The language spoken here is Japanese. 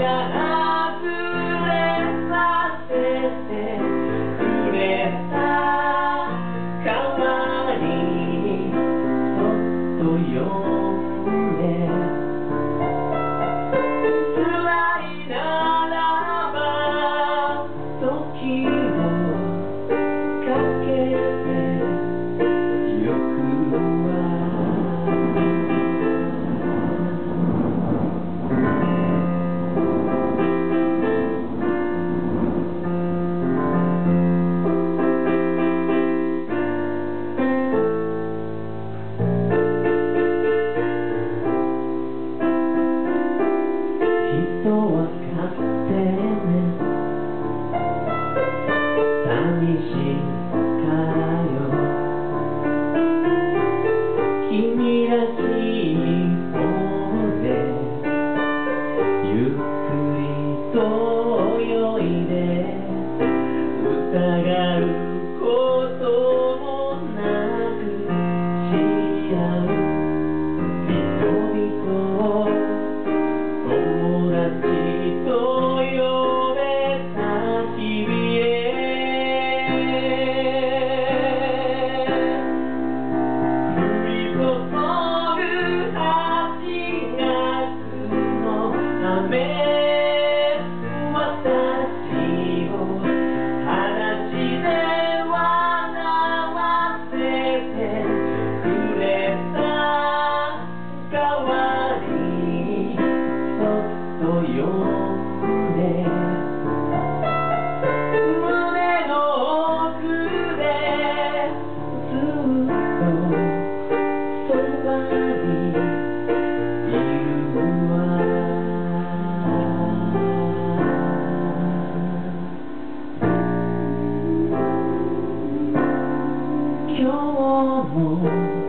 よゆっくりと泳いで疑うこともなく知り合う。人々を友達とため私を話で笑わせてくれた代わりそっとよ your warm.